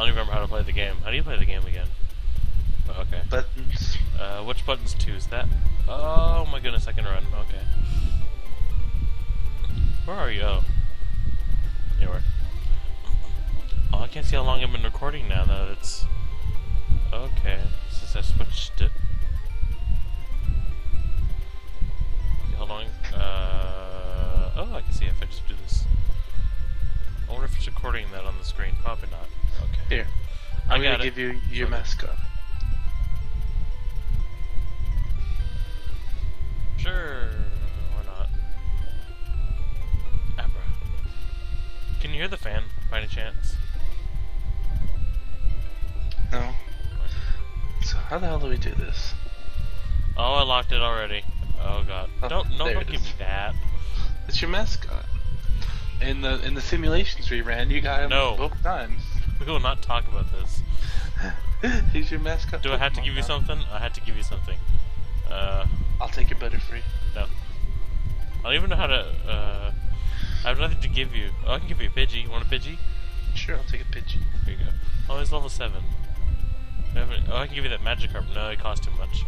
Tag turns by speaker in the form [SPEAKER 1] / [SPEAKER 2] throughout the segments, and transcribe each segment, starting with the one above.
[SPEAKER 1] don't even remember how to play the game. How do you play the game again? Oh, okay.
[SPEAKER 2] Buttons.
[SPEAKER 1] Uh, which button's two? Is that? Oh my goodness, I can run. Okay. Where are you? Oh. Anywhere. Oh, I can't see how long I've been recording now, though. It's... Okay. Since I switched it. See how long... Uh... Oh, I can see if I just do. I wonder if it's recording that on the screen. Probably not. Okay.
[SPEAKER 2] Here.
[SPEAKER 1] I
[SPEAKER 2] I'm
[SPEAKER 1] got
[SPEAKER 2] gonna
[SPEAKER 1] it.
[SPEAKER 2] give you your
[SPEAKER 1] Okay.
[SPEAKER 2] mascot.
[SPEAKER 1] Sure, why not? Abra. Can you hear the fan by any chance?
[SPEAKER 2] No. So how the hell do we do this?
[SPEAKER 1] Oh, I locked it already. Oh god.
[SPEAKER 2] Oh,
[SPEAKER 1] don't no
[SPEAKER 2] there
[SPEAKER 1] don't give me that.
[SPEAKER 2] It's your mascot. In the in the simulations we ran, you got him
[SPEAKER 1] No.
[SPEAKER 2] both times.
[SPEAKER 1] We will not talk about this.
[SPEAKER 2] He's your mascot.
[SPEAKER 1] Do I have to give you
[SPEAKER 2] now.
[SPEAKER 1] something? I had to give you something. Uh
[SPEAKER 2] I'll take your Butterfree.
[SPEAKER 1] no. I don't even know how to uh I have nothing to give you. Oh I can give you a Pidgey. You want a Pidgey?
[SPEAKER 2] Sure, I'll take a Pidgey.
[SPEAKER 1] Here you go. Oh he's level seven. Oh I can give you that Magikarp. No, it costs too much.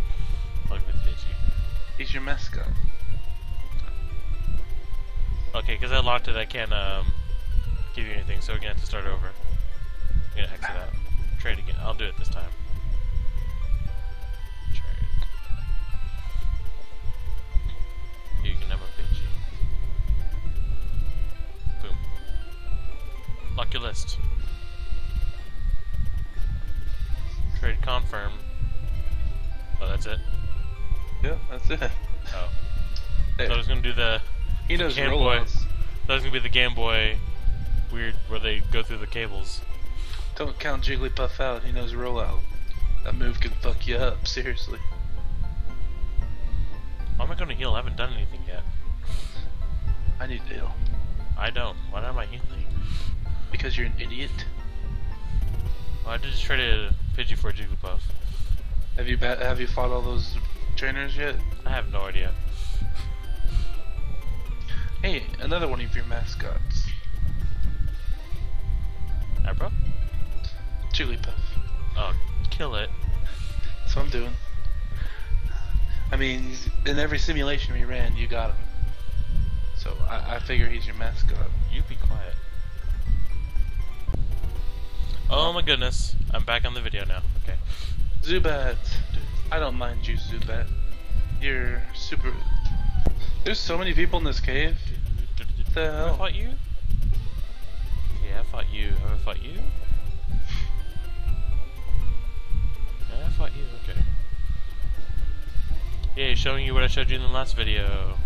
[SPEAKER 1] I'll give you the Pidgey.
[SPEAKER 2] He's your mascot.
[SPEAKER 1] Okay, because I locked it, I can't um, give you anything, so we're gonna have to start over. I'm gonna exit out. Trade again. I'll do it this time. Trade. You can have a Pidgey. Boom. Lock your list. Trade confirm. Oh, that's it?
[SPEAKER 2] Yeah, that's it.
[SPEAKER 1] Oh.
[SPEAKER 2] There.
[SPEAKER 1] So I was gonna do the
[SPEAKER 2] he knows
[SPEAKER 1] Game Boy.
[SPEAKER 2] rollouts.
[SPEAKER 1] That was gonna be the Game Boy weird where they go through the cables.
[SPEAKER 2] Don't count Jigglypuff out. He knows rollout. That move can fuck you up. Seriously.
[SPEAKER 1] How am I gonna heal? I haven't done anything yet.
[SPEAKER 2] I need to heal
[SPEAKER 1] I don't. Why am I healing?
[SPEAKER 2] because you're an idiot.
[SPEAKER 1] Well, I did just trade a Pidgey for a Jigglypuff.
[SPEAKER 2] Have you have you fought all those trainers yet?
[SPEAKER 1] I have no idea.
[SPEAKER 2] Hey, another one of your mascots,
[SPEAKER 1] Abra?
[SPEAKER 2] Jigglypuff.
[SPEAKER 1] Oh, kill it.
[SPEAKER 2] That's what I'm doing. I mean, in every simulation we ran, you got him. So I, I figure he's your mascot.
[SPEAKER 1] You be quiet. Oh my goodness. I'm back on the video now. Okay.
[SPEAKER 2] Zubat. I don't mind you, Zubat. You're super. There's so many people in this cave. The
[SPEAKER 1] Have I
[SPEAKER 2] hell?
[SPEAKER 1] fought you? Yeah, I fought you. Have I fought you? Yeah, I fought you. Okay. Yeah, showing you what I showed you in the last video.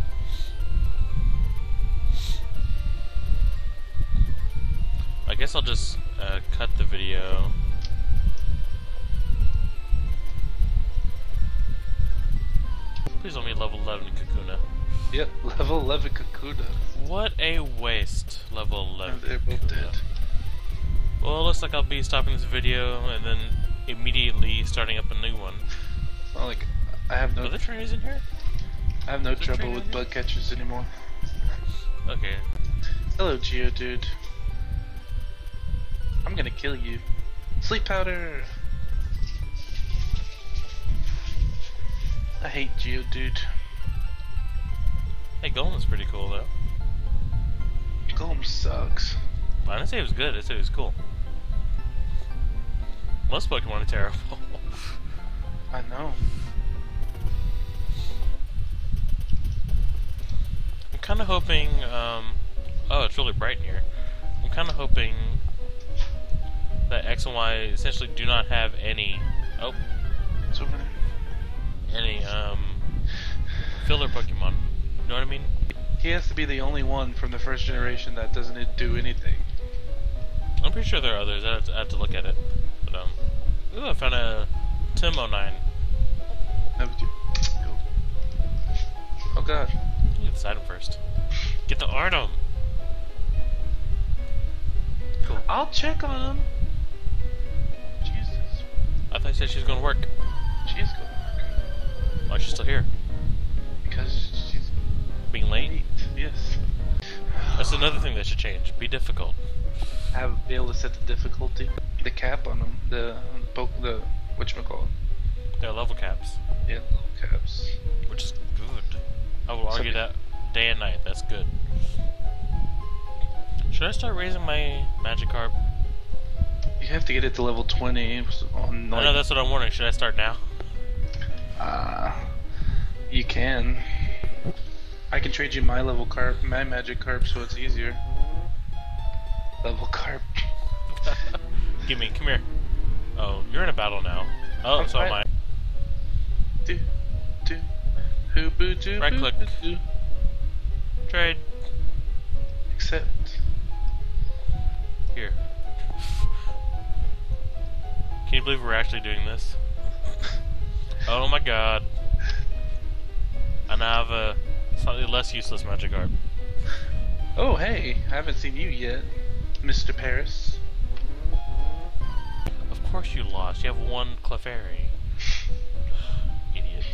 [SPEAKER 1] I guess I'll just uh, cut the video. Please let me level 11 Kakuna.
[SPEAKER 2] Yep, level 11 Kakuna.
[SPEAKER 1] What a waste, level 11.
[SPEAKER 2] They're both dead.
[SPEAKER 1] Well, it looks like I'll be stopping this video and then immediately starting up a new one.
[SPEAKER 2] It's not like I have no
[SPEAKER 1] Are there trainers in here?
[SPEAKER 2] I have no
[SPEAKER 1] there
[SPEAKER 2] trouble with bug catchers anymore.
[SPEAKER 1] Okay.
[SPEAKER 2] Hello, Geodude. I'm gonna kill you. Sleep powder. I hate Geodude.
[SPEAKER 1] Hey, Golem's pretty cool though.
[SPEAKER 2] Golem sucks.
[SPEAKER 1] I didn't say it was good, I said it was cool. Most Pokemon are terrible.
[SPEAKER 2] I know.
[SPEAKER 1] I'm kind of hoping, um, oh, it's really bright in here. I'm kind of hoping that X and Y essentially do not have any, oh,
[SPEAKER 2] It's over there.
[SPEAKER 1] any, um, filler Pokemon. You know what I mean?
[SPEAKER 2] He has to be the only one from the first generation that doesn't do anything.
[SPEAKER 1] I'm pretty sure there are others. I have to, I have to look at it. But um, ooh, I found a Tim 09.
[SPEAKER 2] No, but you- go. Oh god.
[SPEAKER 1] Get the item first. Get the Artem. Cool.
[SPEAKER 2] I'll check on him. Jesus.
[SPEAKER 1] I thought you said she was gonna work.
[SPEAKER 2] She is gonna work.
[SPEAKER 1] Why is she still here?
[SPEAKER 2] because she's
[SPEAKER 1] Being late?
[SPEAKER 2] late. Yes.
[SPEAKER 1] That's another thing that should change. Be difficult.
[SPEAKER 2] have be able to set the difficulty, the cap on them, the poke, the whatchamacallit.
[SPEAKER 1] They're level caps,
[SPEAKER 2] Yeah, little caps.
[SPEAKER 1] which is good. I will argue that day and night. That's good. Should I start raising my Magikarp?
[SPEAKER 2] You have to get it to level 20 on
[SPEAKER 1] I know that's what I'm wondering. Should I start now?
[SPEAKER 2] Uh, you can. I can trade you my level carp, my magic carp, so it's easier. Level carp.
[SPEAKER 1] Give me, come here. Oh, you're in a battle now. Oh,
[SPEAKER 2] I'm
[SPEAKER 1] so am I.
[SPEAKER 2] fine. Do, do, hoo boo doo
[SPEAKER 1] Right click.
[SPEAKER 2] doo doo.
[SPEAKER 1] Trade.
[SPEAKER 2] Accept.
[SPEAKER 1] Here. Can you believe we're actually doing this? Oh my god. And I have a slightly less useless magic Magikarp.
[SPEAKER 2] Oh hey, I haven't seen you yet, Mr. Paris.
[SPEAKER 1] Of course you lost. You have one Clefairy. Idiot.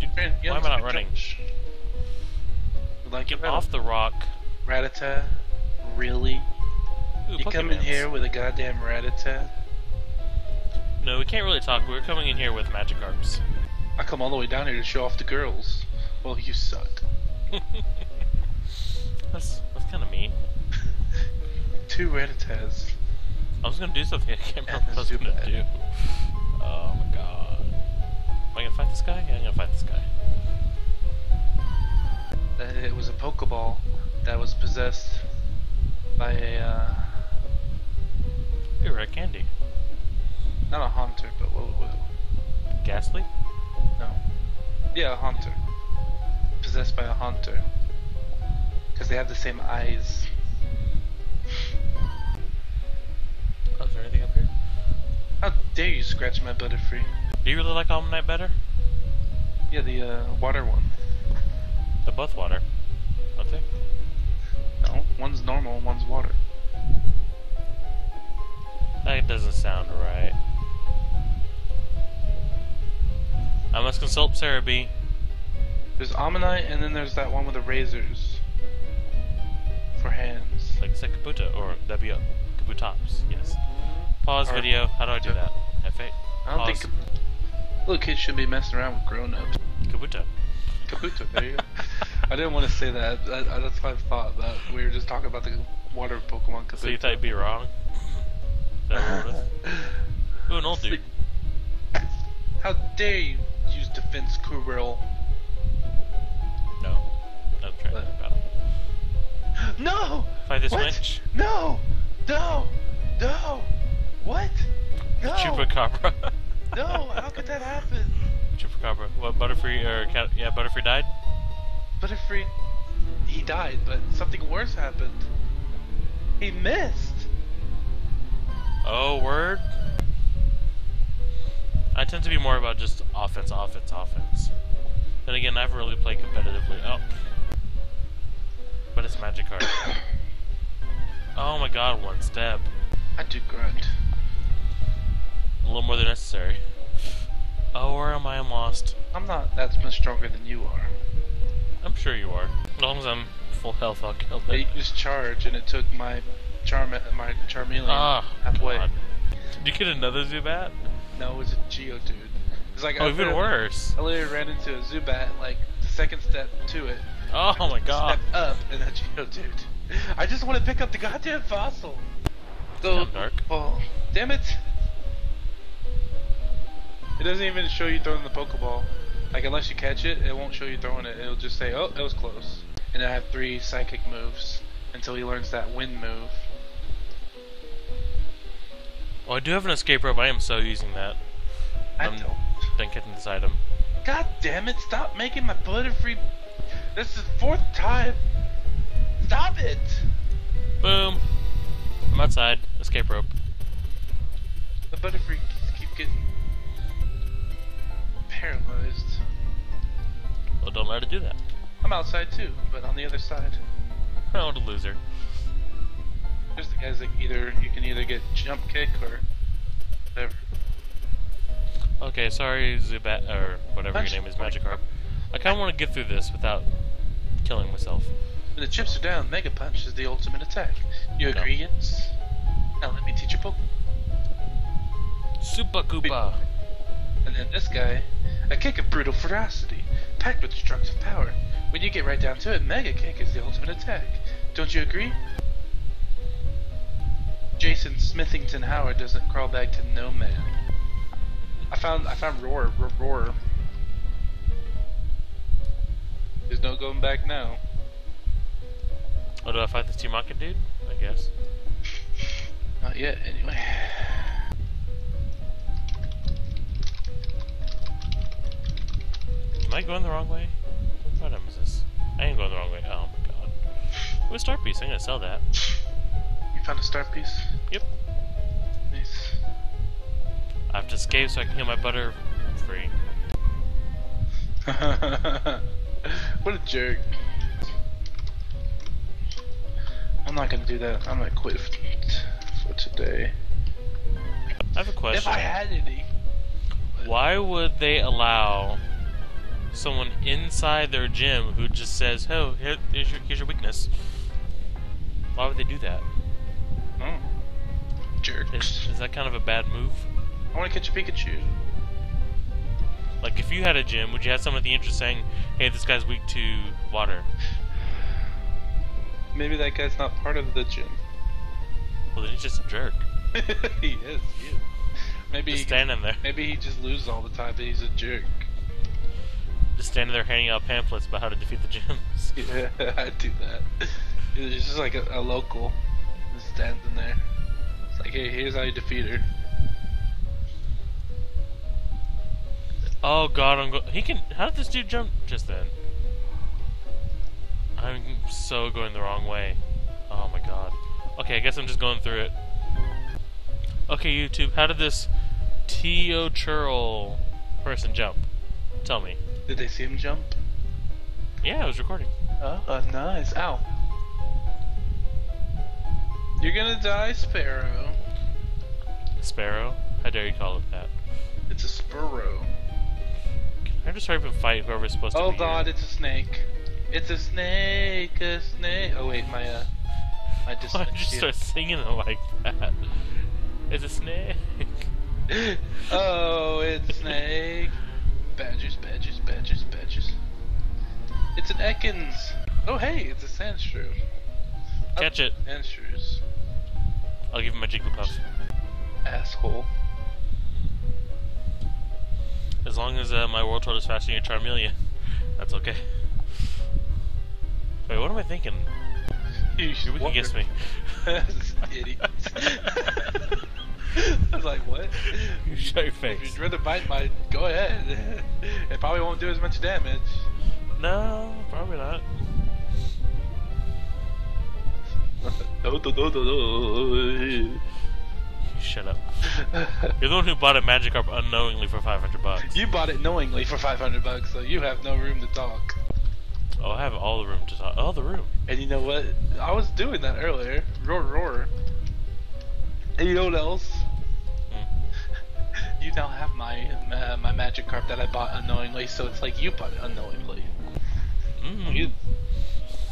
[SPEAKER 1] Dude, why am I not running?
[SPEAKER 2] Like
[SPEAKER 1] Get off the rock.
[SPEAKER 2] Rattata. Really?
[SPEAKER 1] Ooh,
[SPEAKER 2] You come in here with a goddamn Rattata?
[SPEAKER 1] No, we can't really talk. We're coming in here with magic Magikarps.
[SPEAKER 2] I come all the way down here to show off the girls. Well, you suck.
[SPEAKER 1] that's that's kind of mean.
[SPEAKER 2] Two Rattatas.
[SPEAKER 1] I was gonna do something. I can't remember what I was gonna
[SPEAKER 2] bad.
[SPEAKER 1] do. Oh my god. Am I gonna fight this guy? Yeah, I'm gonna fight this guy.
[SPEAKER 2] That it was a Pokeball that was possessed by a, uh,
[SPEAKER 1] Ooh, red candy.
[SPEAKER 2] not a Haunter, but what, what,
[SPEAKER 1] Gastly?
[SPEAKER 2] no. Yeah, a Haunter. Possessed by a Haunter. Because they have the same eyes.
[SPEAKER 1] Oh, is there anything up here?
[SPEAKER 2] How dare you scratch my Butterfree?
[SPEAKER 1] Do you really like Almond better?
[SPEAKER 2] Yeah, the, uh, water one.
[SPEAKER 1] They're both water. Aren't they?
[SPEAKER 2] No, one's normal, one's water.
[SPEAKER 1] That doesn't sound right. I must consult Serebii
[SPEAKER 2] There's Omanyte, and then there's that one with the razors. For hands.
[SPEAKER 1] Like it's like Kabuto, or that'd be a Kabutops, yes. Pause
[SPEAKER 2] Or-
[SPEAKER 1] video. How do I do that? F8.
[SPEAKER 2] I don't
[SPEAKER 1] Pause.
[SPEAKER 2] think little kids shouldn't be messing around with grown-ups.
[SPEAKER 1] Kabuto.
[SPEAKER 2] Kabuto, there you go. I didn't want to say that. I, I, that's what I thought. That we were just talking about the water Pokemon Kabuto.
[SPEAKER 1] So you thought you'd be wrong? That? Ooh, an old dude.
[SPEAKER 2] How dare you use Defense Curl?
[SPEAKER 1] No. I'm trying to
[SPEAKER 2] What?
[SPEAKER 1] battle.
[SPEAKER 2] No!
[SPEAKER 1] Fight this
[SPEAKER 2] what?
[SPEAKER 1] winch.
[SPEAKER 2] No! No! No! What? No!
[SPEAKER 1] Chupacabra.
[SPEAKER 2] No! How could that happen?
[SPEAKER 1] Chupacabra. What, Butterfree, or cat, yeah, Butterfree died?
[SPEAKER 2] Butterfree, he died, but something worse happened. He missed.
[SPEAKER 1] Oh, word? I tend to be more about just offense, offense, offense. Then again, I haven't really played competitively. Oh. But it's Magikarp. oh my god, one step.
[SPEAKER 2] I do grunt.
[SPEAKER 1] A little more than necessary. Oh, where am I? I'm lost.
[SPEAKER 2] I'm not that much stronger than you are.
[SPEAKER 1] I'm sure you are. As long as I'm full health, I'll kill
[SPEAKER 2] They
[SPEAKER 1] it.
[SPEAKER 2] used charge, and it took my charm, my Charmeleon
[SPEAKER 1] Ah,
[SPEAKER 2] halfway.
[SPEAKER 1] God. Did you get another Zubat?
[SPEAKER 2] No, it was a Geodude. It's like
[SPEAKER 1] Oh,
[SPEAKER 2] I
[SPEAKER 1] even
[SPEAKER 2] literally-
[SPEAKER 1] worse.
[SPEAKER 2] I literally ran into a Zubat, like second step to it.
[SPEAKER 1] Oh my god.
[SPEAKER 2] Step up, and a Geodude. I just want to pick up the goddamn fossil.
[SPEAKER 1] Kinda dark.
[SPEAKER 2] well, damn it. It doesn't even show you throwing the Pokeball. Like, unless you catch it, it won't show you throwing it. It'll just say, oh, it was close. And I have three psychic moves until he learns that wind move.
[SPEAKER 1] Oh, I do have an escape rope. I am so using that.
[SPEAKER 2] I
[SPEAKER 1] Um,
[SPEAKER 2] don't.
[SPEAKER 1] Getting this item.
[SPEAKER 2] God damn it, stop making my Butterfree. This is the fourth time. Stop it!
[SPEAKER 1] Boom. I'm outside. Escape rope.
[SPEAKER 2] The Butterfree keep getting paralyzed.
[SPEAKER 1] Well, don't let it do that.
[SPEAKER 2] I'm outside too, but on the other side.
[SPEAKER 1] Oh, a loser.
[SPEAKER 2] There's the guys that either you can either get jump kick or whatever.
[SPEAKER 1] Okay, sorry, Zubat, or whatever
[SPEAKER 2] Punch-
[SPEAKER 1] your name is, Magikarp. I kind of want to get through this without killing myself.
[SPEAKER 2] When the chips are down, Mega Punch is the ultimate attack. You
[SPEAKER 1] No.
[SPEAKER 2] agree, yes? Now let me teach you Pokemon.
[SPEAKER 1] Super Koopa.
[SPEAKER 2] And then this guy, a kick of brutal ferocity, packed with destructive power. When you get right down to it, Mega Kick is the ultimate attack. Don't you agree? Jason Smithington Howard doesn't crawl back to no man. I found I found Roar Roar. roar. There's no going back now.
[SPEAKER 1] Oh, do I fight this T-Maka dude? I guess.
[SPEAKER 2] Not yet, anyway.
[SPEAKER 1] Am I going the wrong way? What item is this? I ain't going the wrong way. Oh my god. A star piece. I'm gonna sell that.
[SPEAKER 2] You found a star piece?
[SPEAKER 1] Yep. I have to escape so I can heal my butter free.
[SPEAKER 2] what a jerk. I'm not gonna do that. I'm gonna quit for today.
[SPEAKER 1] I have a question.
[SPEAKER 2] If I had any.
[SPEAKER 1] Why would they allow someone inside their gym who just says, "Oh, here, here's your here's your weakness"? Why would they do that?
[SPEAKER 2] Oh. Jerks.
[SPEAKER 1] Is, is that kind of a bad move?
[SPEAKER 2] I wanna catch a Pikachu.
[SPEAKER 1] Like, if you had a gym, would you have someone at the entrance saying, "Hey, this guy's weak to water"?
[SPEAKER 2] Maybe that guy's not part of the gym.
[SPEAKER 1] Well, then he's just a jerk.
[SPEAKER 2] he is, he is. Maybe
[SPEAKER 1] Just
[SPEAKER 2] he,
[SPEAKER 1] standing there,
[SPEAKER 2] maybe he just loses all the time, but he's a jerk.
[SPEAKER 1] just standing there handing out pamphlets about how to defeat the gyms.
[SPEAKER 2] Yeah, I'd do that. It's just like a, a local just standing there. It's like, hey, here's how you defeat her.
[SPEAKER 1] Oh God, I'm go- he can. How did this dude jump just then? I'm so going the wrong way. Oh my God. Okay, I guess I'm just going through it. Okay, YouTube, how did this Tio Churl person jump? Tell me.
[SPEAKER 2] Did they see him jump?
[SPEAKER 1] Yeah, I was recording.
[SPEAKER 2] Oh, uh, nice. Ow. You're gonna die, Sparrow.
[SPEAKER 1] Sparrow. How dare you call it that?
[SPEAKER 2] It's a Sparrow.
[SPEAKER 1] Can I just up and fight whoever's supposed to be.
[SPEAKER 2] Oh god,
[SPEAKER 1] here?
[SPEAKER 2] it's a snake. It's a snake, a snake. Oh wait, my uh, my
[SPEAKER 1] Why'd you start singing it like that? It's a snake.
[SPEAKER 2] oh, it's a snake. Badgers, badgers, badgers, badgers. It's an Ekans. Oh hey, it's a Sandshrew.
[SPEAKER 1] Catch it.
[SPEAKER 2] Sandshrews.
[SPEAKER 1] I'll give him my Jigglypuff.
[SPEAKER 2] Asshole.
[SPEAKER 1] As long as uh, my Wartortle is faster than your Charmeleon, that's okay. Wait, what am I thinking?
[SPEAKER 2] You
[SPEAKER 1] You can guess me.
[SPEAKER 2] Idiot. I was like, what?
[SPEAKER 1] Shut your
[SPEAKER 2] If
[SPEAKER 1] face.
[SPEAKER 2] you'd rather bite my, go ahead. It probably won't do as much damage.
[SPEAKER 1] No, probably not.
[SPEAKER 2] No, no, no, no, no.
[SPEAKER 1] You shut up. You're the one who bought a Magikarp unknowingly for 500 bucks.
[SPEAKER 2] You bought it knowingly for 500 bucks, so you have no room to talk.
[SPEAKER 1] Oh, I have all the room to talk. All the room.
[SPEAKER 2] And you know what? I was doing that earlier. Roar, roar. And you know what else?
[SPEAKER 1] Hmm.
[SPEAKER 2] You now have my uh, my magic carp that I bought unknowingly, so it's like you bought it unknowingly.
[SPEAKER 1] Mm.
[SPEAKER 2] You,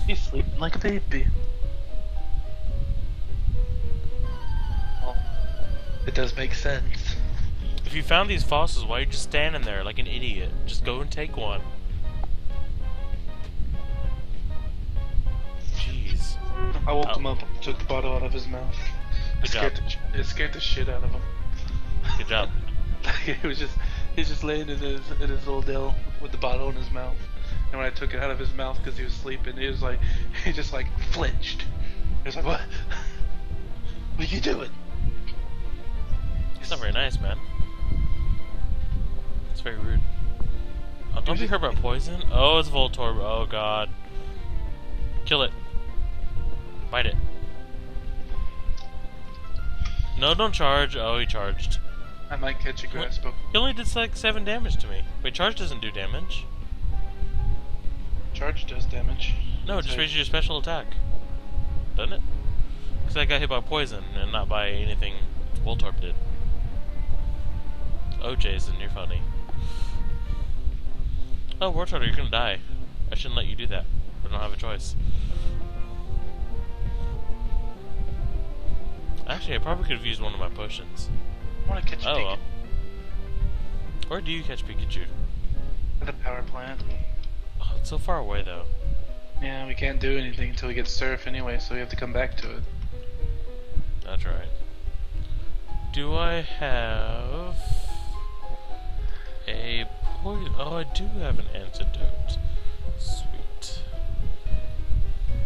[SPEAKER 2] he's sleeping like a baby. It does make sense.
[SPEAKER 1] If you found these fossils, why are you just standing there like an idiot? Just go and take one. Jeez.
[SPEAKER 2] I woke
[SPEAKER 1] Oh.
[SPEAKER 2] him up, took the bottle out of his mouth. It
[SPEAKER 1] Good
[SPEAKER 2] scared,
[SPEAKER 1] job.
[SPEAKER 2] the, it scared the shit out of him.
[SPEAKER 1] Good job.
[SPEAKER 2] he was just he's just laying in his in his little dill with the bottle in his mouth. And when I took it out of his mouth because he was sleeping, he was like he just like flinched. He was like, "What? What are you doing?"
[SPEAKER 1] It's not very nice, man. It's very rude. Oh, don't be hurt by poison. Oh, it's Voltorb. Oh god. Kill it. Bite it. No, don't charge. Oh, he charged.
[SPEAKER 2] I might catch a grass Pokemon.
[SPEAKER 1] He only did like seven damage to me. Wait, charge doesn't do damage.
[SPEAKER 2] Charge does damage.
[SPEAKER 1] No, it just raises your special attack. Doesn't it? Because I got hit by poison and not by anything Voltorb did. Oh, Jason, you're funny. Oh, Wartortle, you're gonna die. I shouldn't let you do that. I don't have a choice. Actually, I probably could have used one of my potions.
[SPEAKER 2] I want to catch
[SPEAKER 1] oh,
[SPEAKER 2] Pikachu.
[SPEAKER 1] Well. Where do you catch Pikachu?
[SPEAKER 2] At the power plant.
[SPEAKER 1] Oh, it's so far away, though.
[SPEAKER 2] Yeah, we can't do anything until we get Surf anyway, so we have to come back to it.
[SPEAKER 1] That's right. Do I have a poison? Oh, I do have an antidote. Sweet.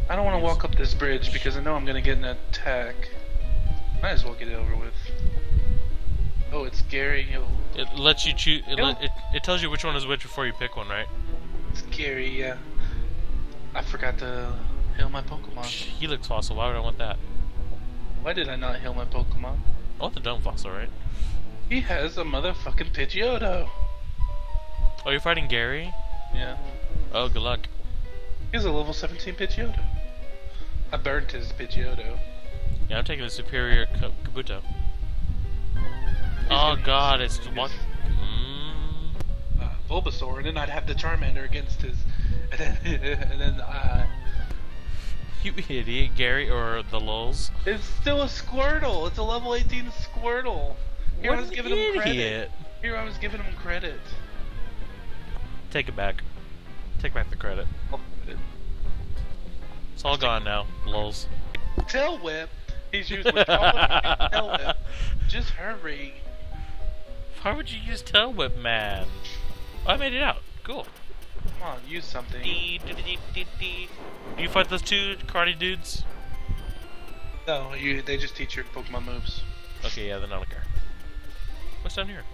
[SPEAKER 2] I don't want to walk up this bridge because I know I'm gonna get an attack. Might as well get it over with. Oh, it's Gary.
[SPEAKER 1] It lets you choose. It, let, it, it tells you which one is which before you pick one, right?
[SPEAKER 2] it's Gary. Yeah. I forgot to heal my Pokemon.
[SPEAKER 1] Helix fossil. Why would I want that?
[SPEAKER 2] Why did I not heal my Pokemon?
[SPEAKER 1] I want the dome fossil, right?
[SPEAKER 2] He has a motherfucking Pidgeotto.
[SPEAKER 1] Oh, you're fighting Gary?
[SPEAKER 2] Yeah.
[SPEAKER 1] Oh, good luck.
[SPEAKER 2] He's a level 17 Pidgeotto. I burnt his Pidgeotto.
[SPEAKER 1] Yeah, I'm taking the superior Kabuto. Oh God, it's what? Mm.
[SPEAKER 2] uh, Bulbasaur, and then I'd have the Charmander against his, and then, and then uh,
[SPEAKER 1] You idiot, Gary or the lulz?
[SPEAKER 2] it's still a Squirtle. It's a level 18 Squirtle. Here
[SPEAKER 1] What
[SPEAKER 2] I was giving him credit. Here I was giving him credit.
[SPEAKER 1] Take it back. Take back the credit.
[SPEAKER 2] Oh,
[SPEAKER 1] It's all gone now, lulz.
[SPEAKER 2] Tail whip. He's using tail whip. Just hurry.
[SPEAKER 1] Why would you use tail whip, man? Oh, I made it out. Cool.
[SPEAKER 2] Come on, use something.
[SPEAKER 1] Dee, dee, dee, dee, dee. You fight those two karate dudes?
[SPEAKER 2] No, you. They just teach your Pokemon moves.
[SPEAKER 1] Okay, yeah, then I don't care. What's down here?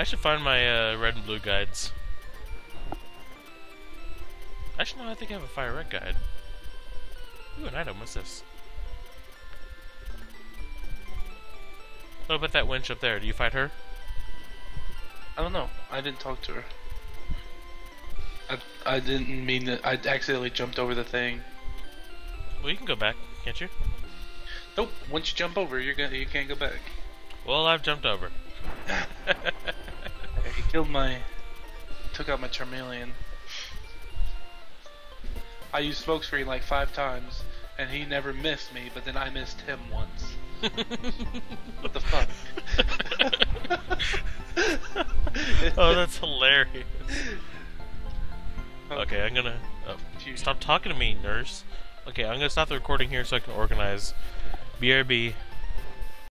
[SPEAKER 1] I should find my uh, red and blue guides. Actually, no, I think I have a fire red guide. Ooh, an item. What's this? What about that winch up there? Do you fight her?
[SPEAKER 2] I don't know. I didn't talk to her. I, I didn't mean that. I accidentally jumped over the thing.
[SPEAKER 1] Well, you can go back, can't you?
[SPEAKER 2] Nope. Once you jump over, you're gonna you can't go back.
[SPEAKER 1] Well, I've jumped over.
[SPEAKER 2] Killed my. Took out my Charmeleon. I used smokescreen like five times, and he never missed me. But then I missed him once. What the fuck?
[SPEAKER 1] oh, that's hilarious. Okay, I'm gonna. Oh, stop talking to me, nurse. Okay, I'm gonna stop the recording here so I can organize. BRB.